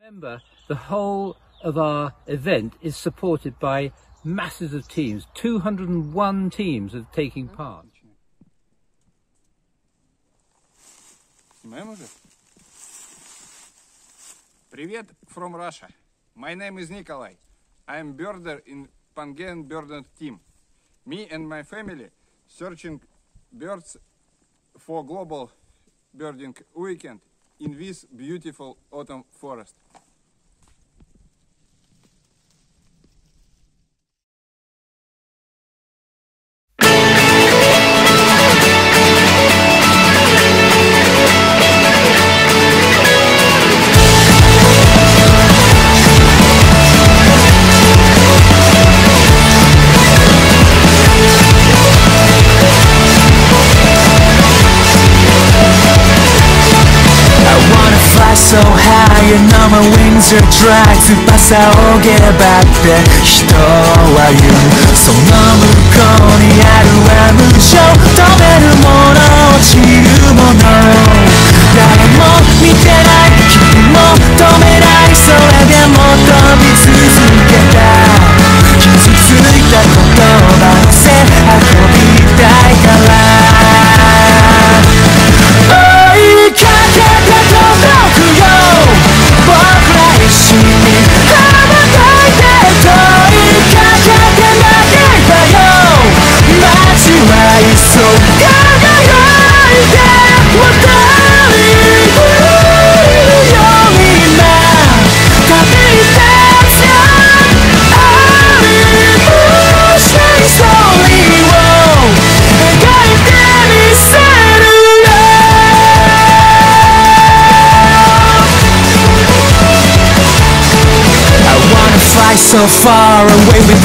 Remember, the whole of our event is supported by masses of teams. 201 teams are taking hmm? part. Привет from Russia. My name is Nikolai. I am birder in Pangaean Birder team. Me and my family searching birds for global birding weekend in this beautiful autumn forest. 너의 my wings are dragged get 바싸오게 밖에 시도 far away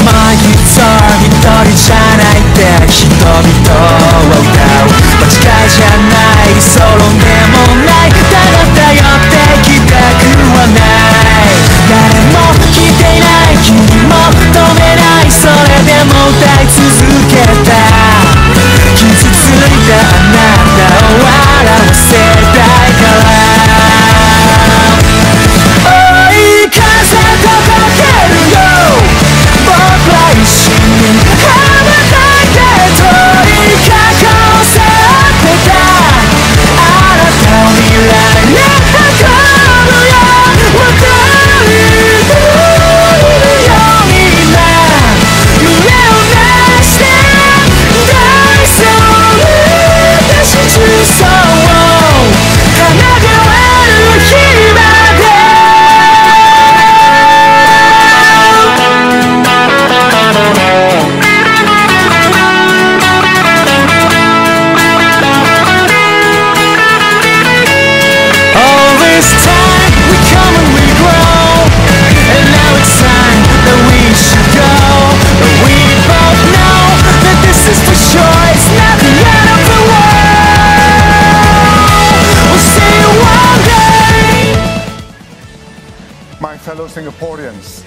fellow Singaporeans.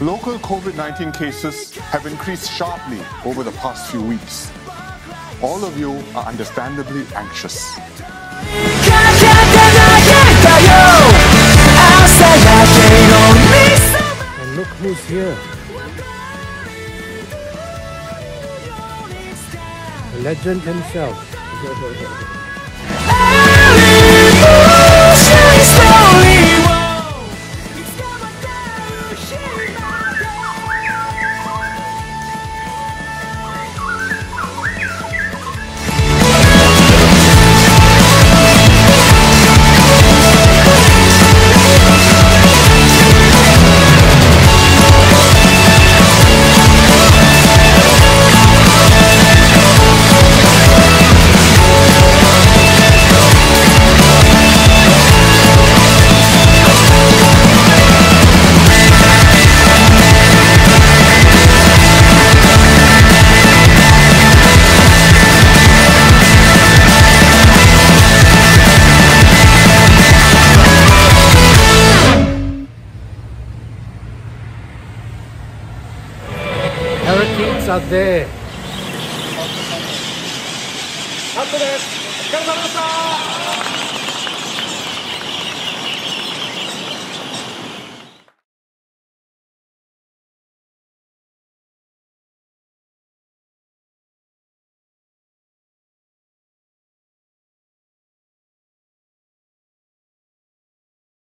Local COVID 19 cases have increased sharply over the past few weeks. All of you are understandably anxious. And look who's here. The legend himself. たんで。カットです。お疲れ様でした。